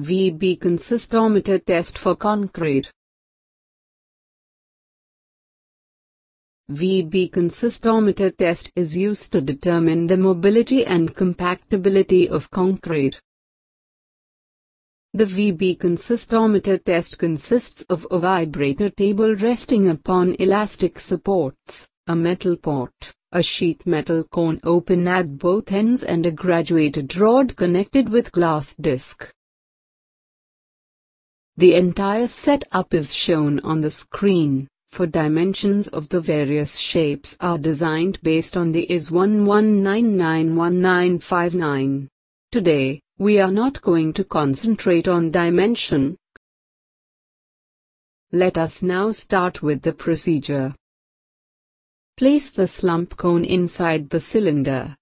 VB consistometer test for concrete. VB consistometer test is used to determine the mobility and compactability of concrete. The VB consistometer test consists of a vibrator table resting upon elastic supports, a metal pot, a sheet metal cone open at both ends and a graduated rod connected with glass disc. The entire setup is shown on the screen, for dimensions of the various shapes are designed based on the IS 11991959. Today, we are not going to concentrate on dimension. Let us now start with the procedure. Place the slump cone inside the cylinder.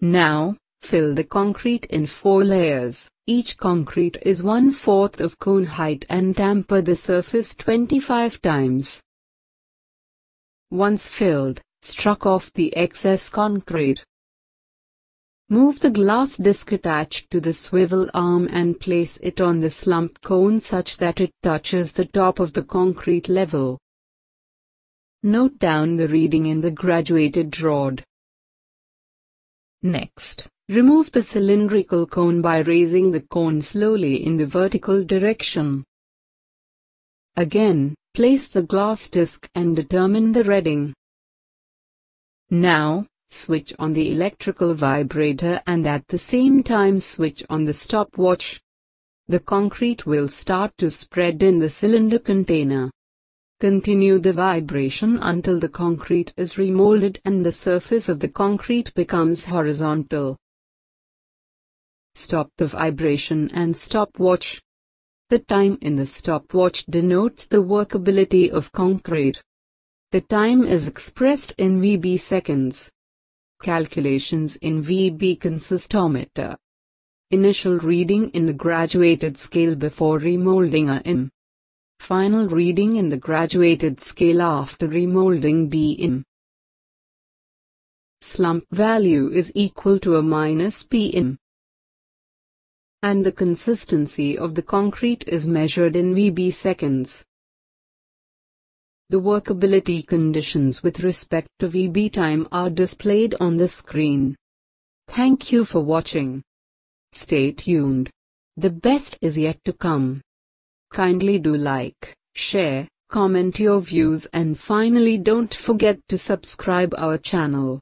Now, fill the concrete in four layers. Each concrete is one-fourth of cone height and tamper the surface 25 times. Once filled, struck off the excess concrete. Move the glass disc attached to the swivel arm and place it on the slump cone such that it touches the top of the concrete level. Note down the reading in the graduated rod. Next, Remove the cylindrical cone by raising the cone slowly in the vertical direction. Again, place the glass disc and determine the reading. Now, switch on the electrical vibrator and at the same time switch on the stopwatch. The concrete will start to spread in the cylinder container. Continue the vibration until the concrete is remolded and the surface of the concrete becomes horizontal. Stop the vibration and stopwatch. The time in the stopwatch denotes the workability of concrete. The time is expressed in VB seconds. Calculations in VB consistometer. Initial reading in the graduated scale before remolding a. Final reading in the graduated scale after remolding BIM. Slump value is equal to a minus PM and the consistency of the concrete is measured in VB seconds. The workability conditions with respect to VB time are displayed on the screen. Thank you for watching. Stay tuned. The best is yet to come. Kindly do like, share, comment your views and finally don't forget to subscribe our channel.